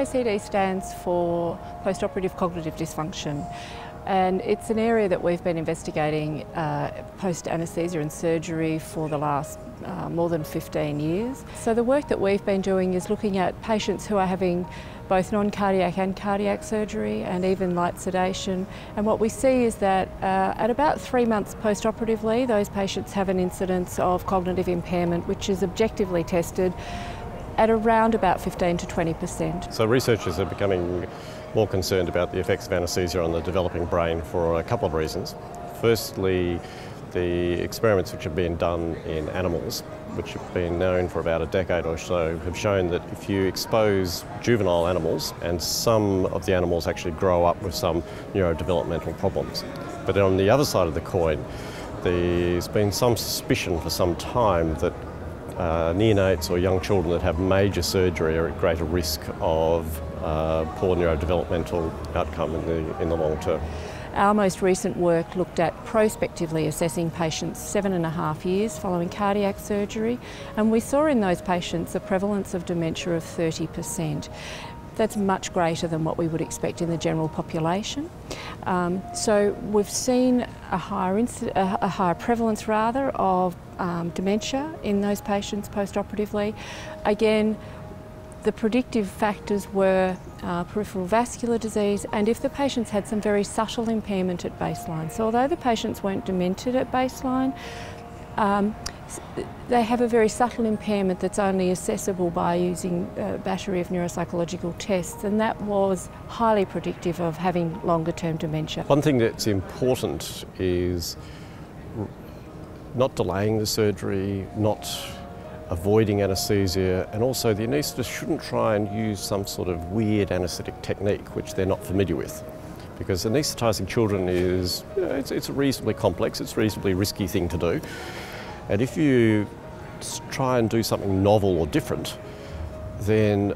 POCD stands for postoperative cognitive dysfunction and it's an area that we've been investigating uh, post anaesthesia and surgery for the last uh, more than 15 years. So the work that we've been doing is looking at patients who are having both non-cardiac and cardiac surgery and even light sedation and what we see is that uh, at about three months post-operatively those patients have an incidence of cognitive impairment which is objectively tested at around about 15 to 20%. So researchers are becoming more concerned about the effects of anaesthesia on the developing brain for a couple of reasons. Firstly, the experiments which have been done in animals, which have been known for about a decade or so, have shown that if you expose juvenile animals, and some of the animals actually grow up with some neurodevelopmental problems. But on the other side of the coin, there's been some suspicion for some time that uh, neonates or young children that have major surgery are at greater risk of uh, poor neurodevelopmental outcome in the, in the long term. Our most recent work looked at prospectively assessing patients seven and a half years following cardiac surgery, and we saw in those patients a prevalence of dementia of 30%. That's much greater than what we would expect in the general population. Um, so we've seen a higher, a higher prevalence rather of um, dementia in those patients post-operatively. Again, the predictive factors were uh, peripheral vascular disease and if the patients had some very subtle impairment at baseline. So although the patients weren't demented at baseline, um, they have a very subtle impairment that's only accessible by using a battery of neuropsychological tests and that was highly predictive of having longer term dementia. One thing that's important is not delaying the surgery, not avoiding anaesthesia and also the anaesthetist shouldn't try and use some sort of weird anaesthetic technique which they're not familiar with because anaesthetising children is, you know, it's, it's a reasonably complex, it's a reasonably risky thing to do. And if you try and do something novel or different, then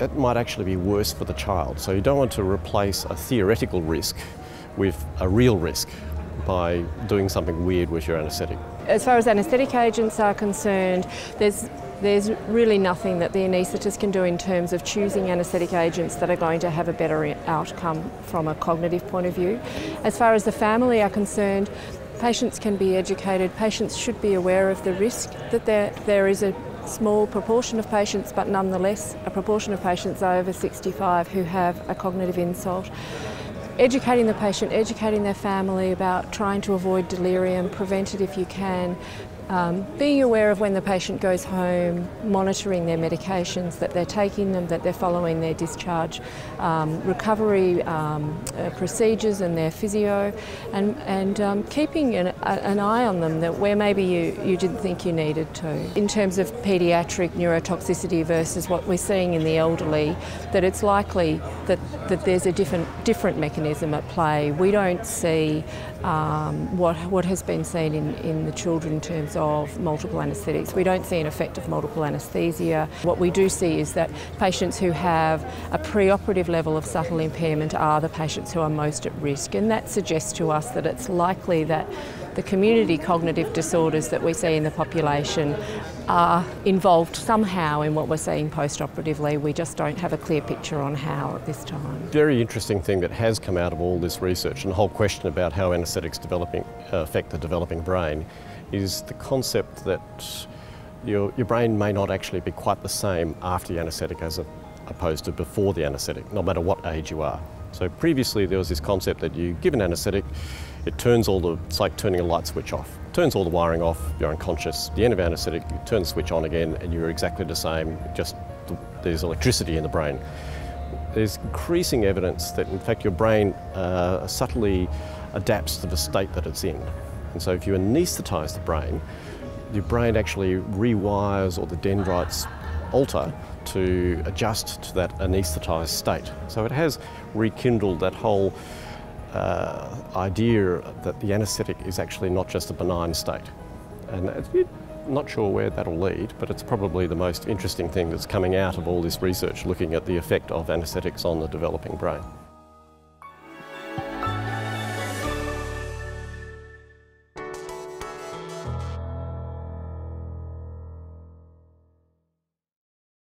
it might actually be worse for the child. So you don't want to replace a theoretical risk with a real risk by doing something weird with your anaesthetic. As far as anaesthetic agents are concerned, there's there's really nothing that the anaesthetist can do in terms of choosing anaesthetic agents that are going to have a better outcome from a cognitive point of view. As far as the family are concerned, Patients can be educated, patients should be aware of the risk that there, there is a small proportion of patients, but nonetheless a proportion of patients over 65 who have a cognitive insult. Educating the patient, educating their family about trying to avoid delirium, prevent it if you can, um, being aware of when the patient goes home, monitoring their medications, that they're taking them, that they're following their discharge um, recovery um, uh, procedures and their physio, and, and um, keeping an, an, eye on them that where maybe you, you didn't think you needed to. In terms of paediatric neurotoxicity versus what we're seeing in the elderly, that it's likely that, that there's a different, different mechanism at play. We don't see um, what, what has been seen in, in the children in terms of multiple anaesthetics. We don't see an effect of multiple anaesthesia. What we do see is that patients who have a preoperative level of subtle impairment are the patients who are most at risk and that suggests to us that it's likely that the community cognitive disorders that we see in the population are involved somehow in what we're seeing post-operatively. We just don't have a clear picture on how at this time. Very interesting thing that has come out of all this research and the whole question about how anaesthetics developing, uh, affect the developing brain is the concept that your, your brain may not actually be quite the same after the anaesthetic as a, opposed to before the anaesthetic, no matter what age you are. So previously there was this concept that you give an anaesthetic, it turns all the, it's like turning a light switch off. It turns all the wiring off, you're unconscious. the end of anaesthetic, you turn the switch on again and you're exactly the same, just there's electricity in the brain. There's increasing evidence that in fact your brain uh, subtly adapts to the state that it's in. And so if you anaesthetise the brain, your brain actually rewires or the dendrites alter to adjust to that anaesthetised state. So it has rekindled that whole uh, idea that the anaesthetic is actually not just a benign state. And I'm not sure where that'll lead, but it's probably the most interesting thing that's coming out of all this research looking at the effect of anaesthetics on the developing brain.